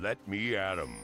Let me at 'em.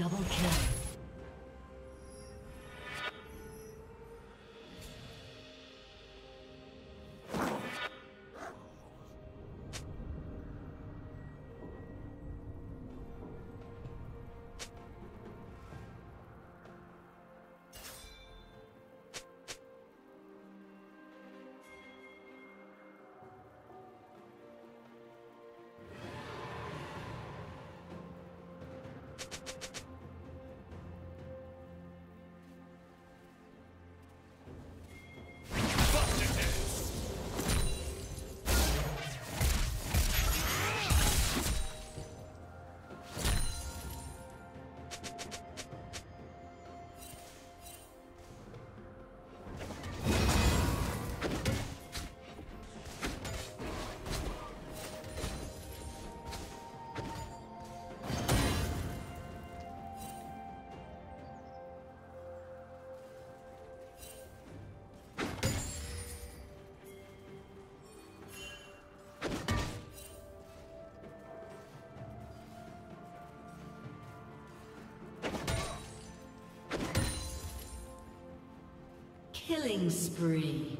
Double kill. Killing spree.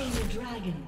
slain the dragon.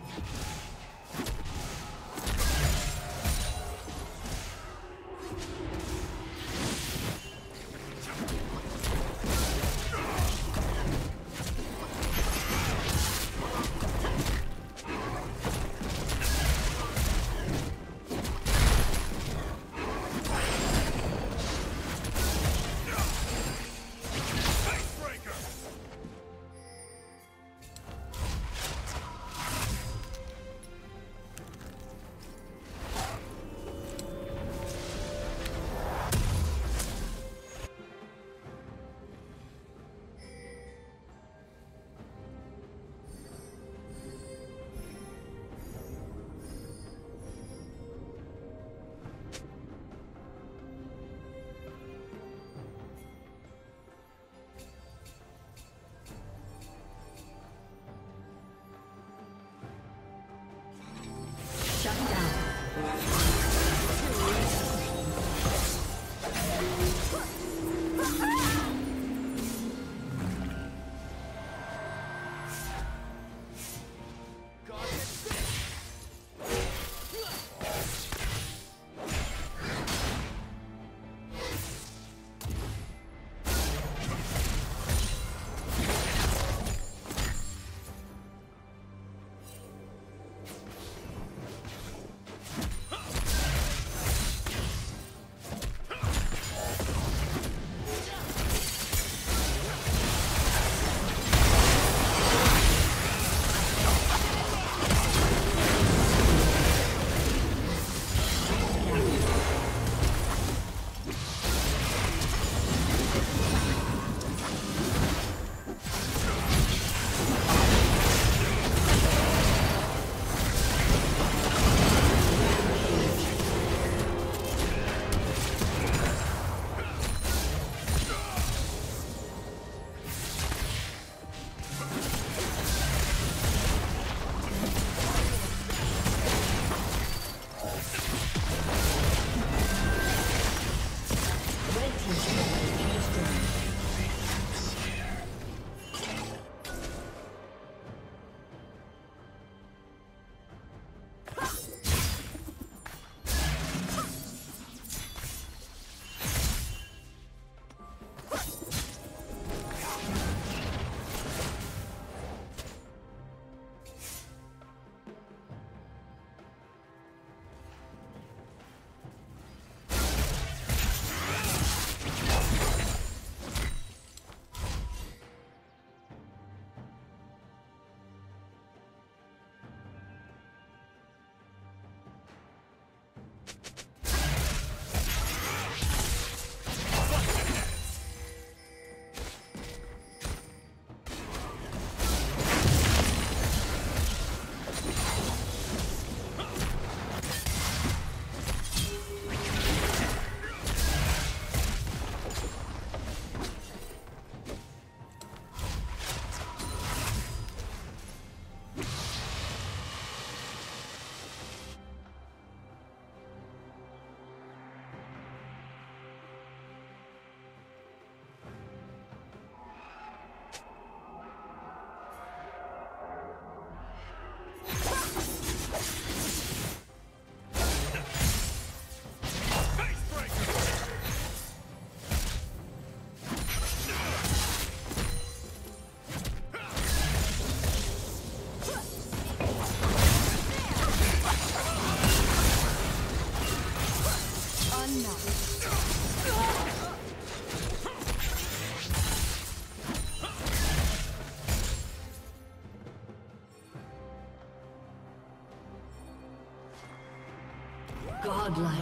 Godlike.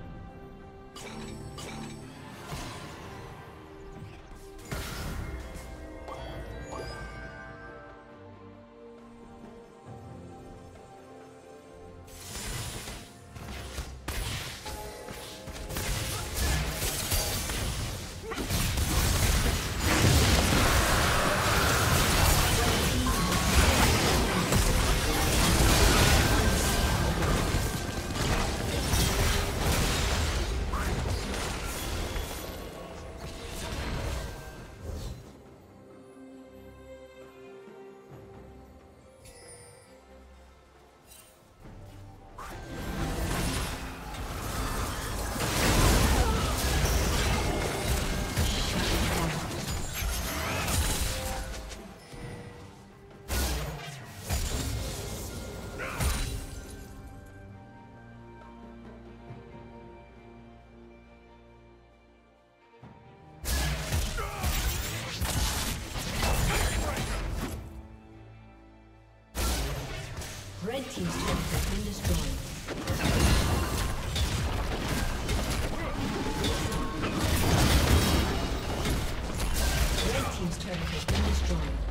has been destroyed.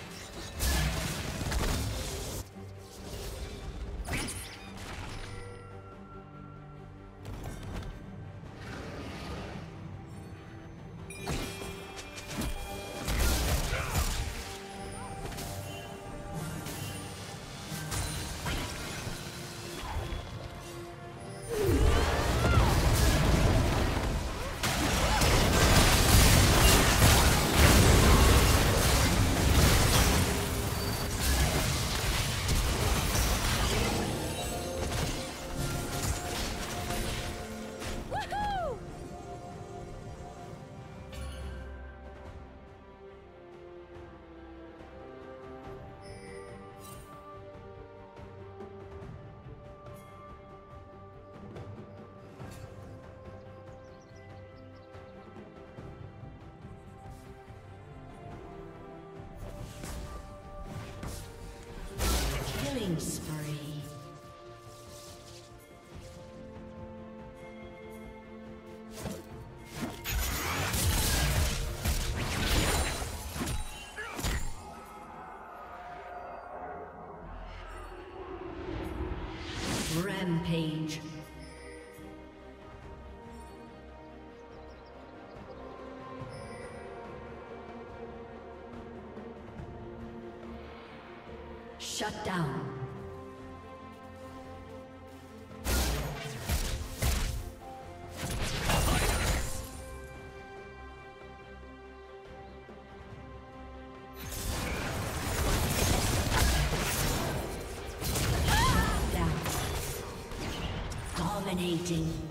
Rampage. Shut down. Dominating.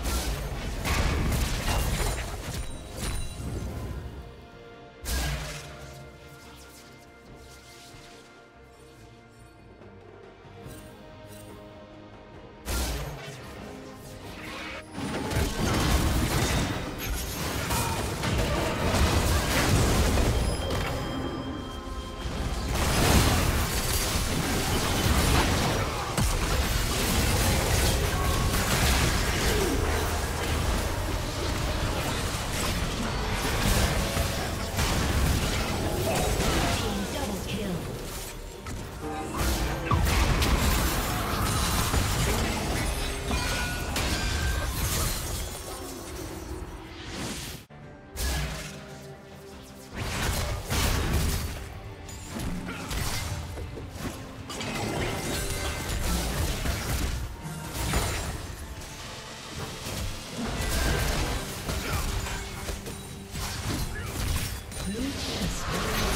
Blue team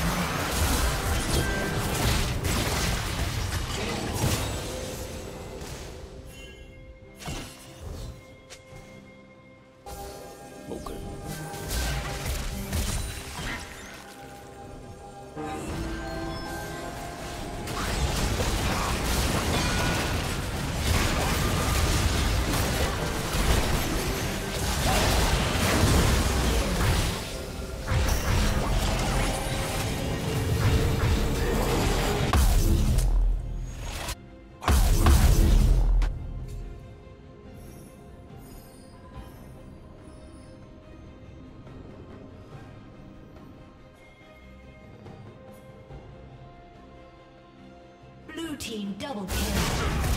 Team double kill.